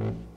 Mm-hmm.